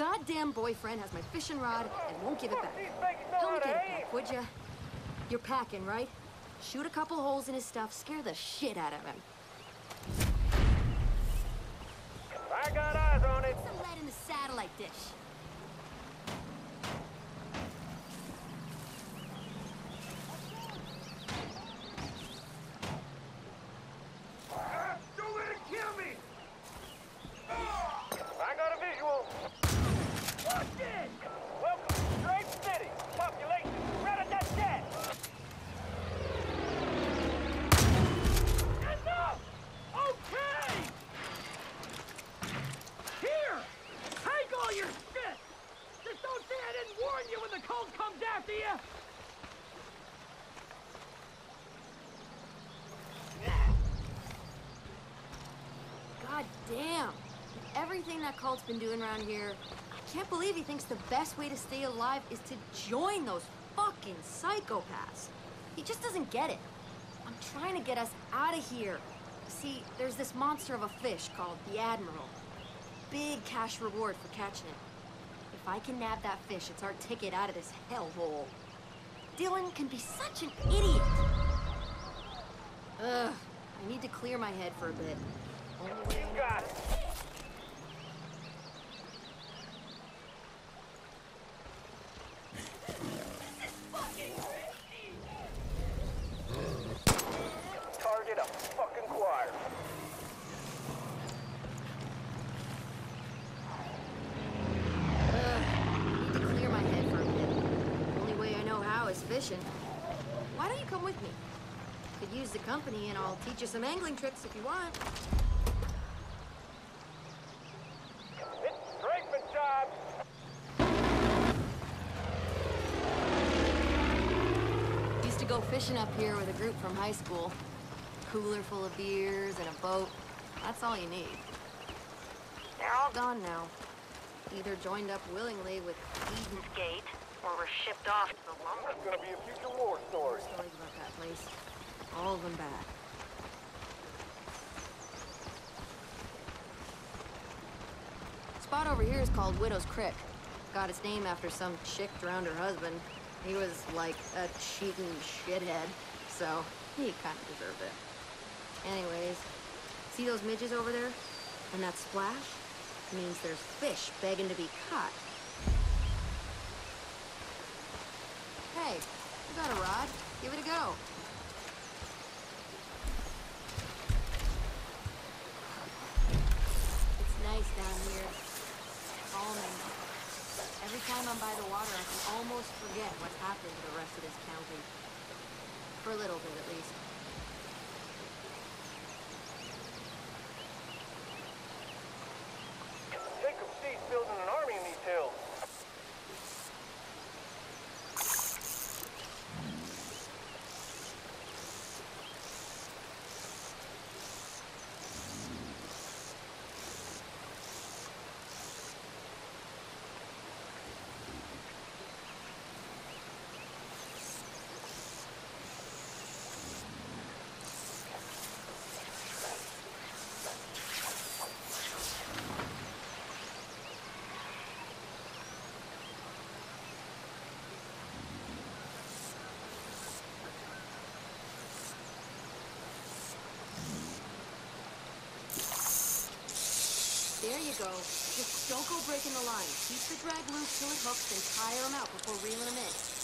goddamn boyfriend has my fishing rod and won't give it back. These babies know how Help me get it back, would ya? You're packing, right? Shoot a couple holes in his stuff, scare the shit out of him. I got eyes on it. Put some lead in the satellite dish. Don't let it kill me! I got a visual. What's this? Welcome to Strafe City. Population rat-a-tat-tat. Enough! Okay! Here! Take all your shit! Just don't say I didn't warn you when the cold comes after you! God damn. Everything that cult's been doing around here, I can't believe he thinks the best way to stay alive is to join those fucking psychopaths. He just doesn't get it. I'm trying to get us out of here. See, there's this monster of a fish called the Admiral. Big cash reward for catching it. If I can nab that fish, it's our ticket out of this hellhole. Dylan can be such an idiot. Ugh, I need to clear my head for a bit. You got it. Target a fucking choir. Ugh, need to clear my head for a bit. Only way I know how is fishing. Why don't you come with me? Could use the company and I'll teach you some angling tricks if you want. Time. Used to go fishing up here with a group from high school. Cooler full of beers and a boat. That's all you need. They're all gone now. Either joined up willingly with Eden's Gate, or were shipped off to the lumber It's gonna be a future war story. stories about that place. All of them bad. Spot over here is called Widow's Crick. Got its name after some chick drowned her husband. He was like a cheating shithead, so he kind of deserved it. Anyways, see those midges over there? And that splash? Means there's fish begging to be caught. Hey, you got a rod? Give it a go. It's nice down here. Calming. Every time I'm by the water, I can almost forget what's happened to the rest of this county. For a little bit, at least. Jacob Seed's There you go. Just don't go breaking the line. Keep the drag loose till it hooks and tire them out before reeling them in.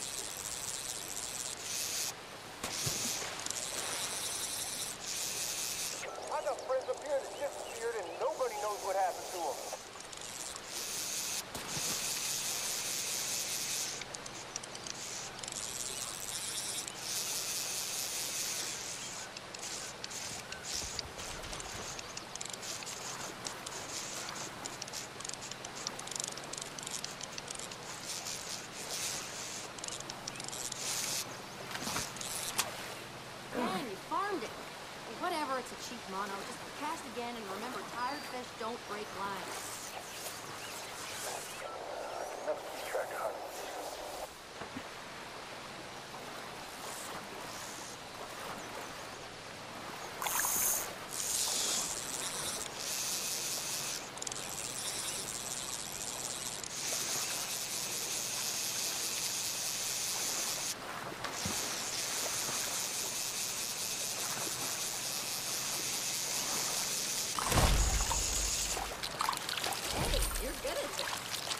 don't break lines.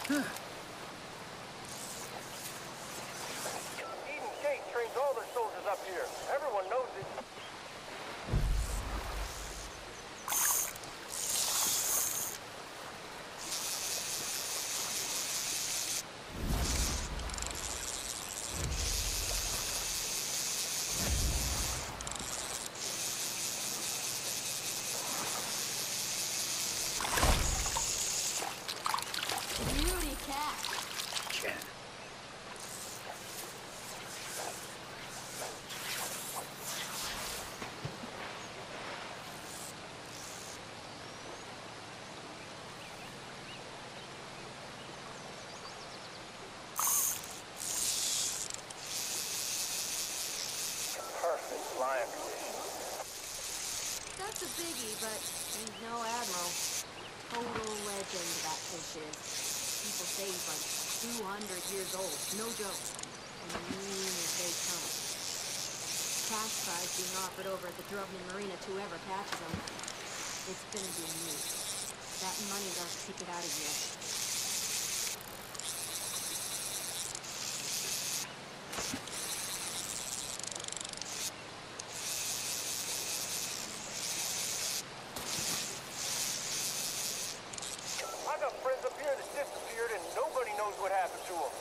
Eden Gate trains all their soldiers up here. Everyone knows it. Beauty cat. Perfect flying conditions. That's a biggie, but he's no admiral. Total legend, that fish is. People say he's like 200 years old, no joke. And mean as they come. Cash prize being offered over at the Drubman Marina to whoever catches him. It's gonna be me. That money doesn't keep it out of you. I got friends up here that disappeared and nobody knows what happened to them.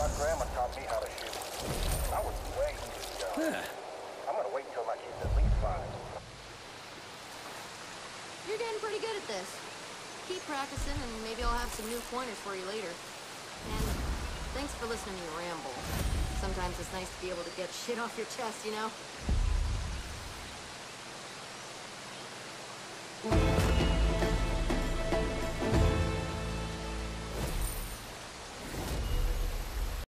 My grandma taught me how to shoot. I was way too young. I'm gonna wait until my kid's at least five. You're getting pretty good at this. Keep practicing, and maybe I'll have some new pointers for you later. And thanks for listening to me ramble. Sometimes it's nice to be able to get shit off your chest, you know?